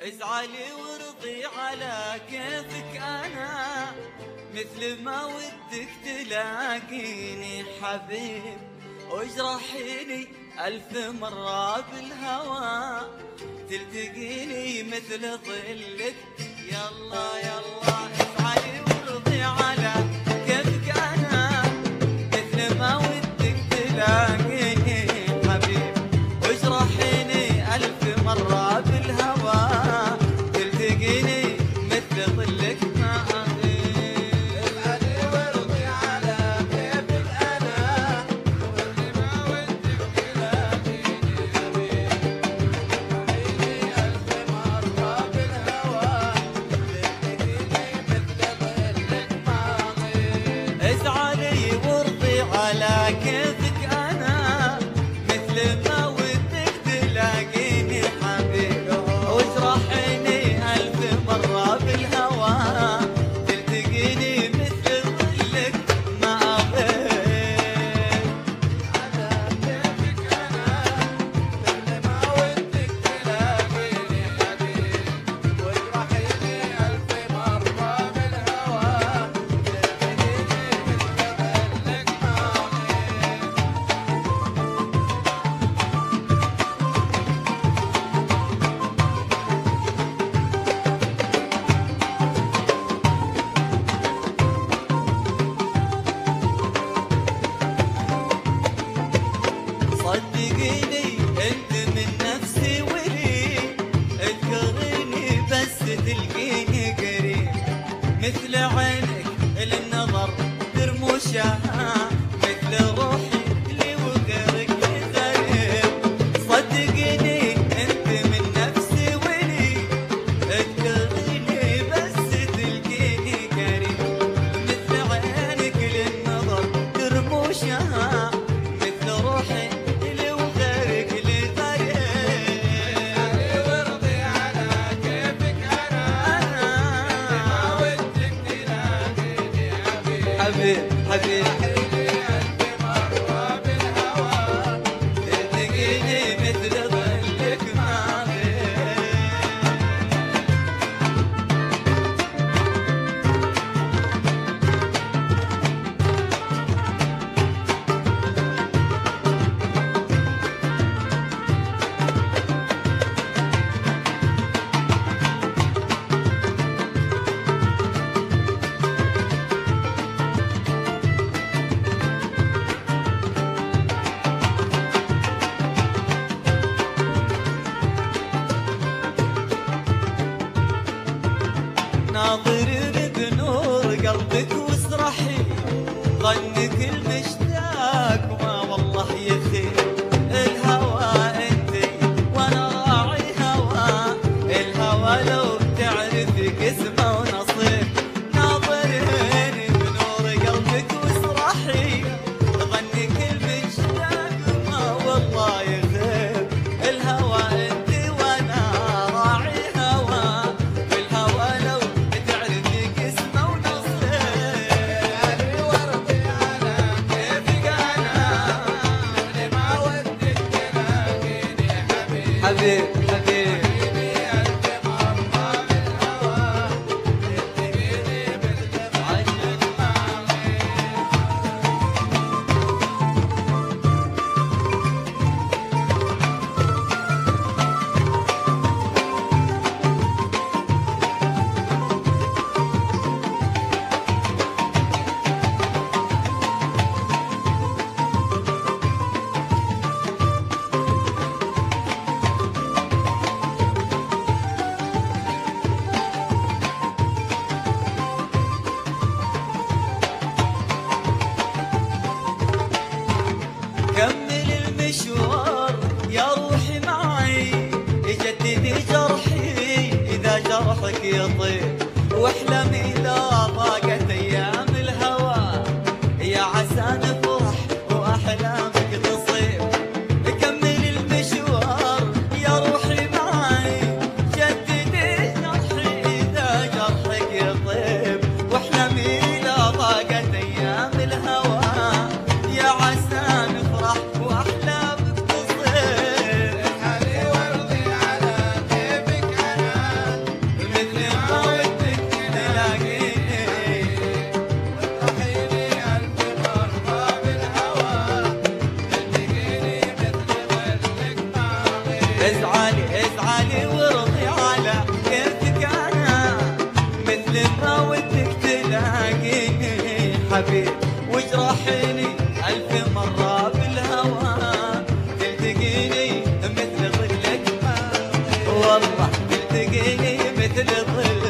ازعلي وارضي على كيفك أنا مثل ما ودك تلاقيني حبيب. واجرحيني ألف مرة بالهوى تلتقيني مثل ظلك. يلا يلا. أنت من نفسي بس تلقيني قريب مثل عينك للنظر ترموشها مثل روحي حبيب حبيب حبك واسرحي ظنك المشتاق. ما والله يخي الهوى أنت وأنا راعي هوى. الهوى لو بتعرفي كسر I avec جرحي إذا جرحك يطير واحلمي إذا ضاق ما ودك تلاقيني حبيب وجرحيني ألف مرة بالهوى. تلتقيني مثل ظلك والله تلتقيني مثل ظلك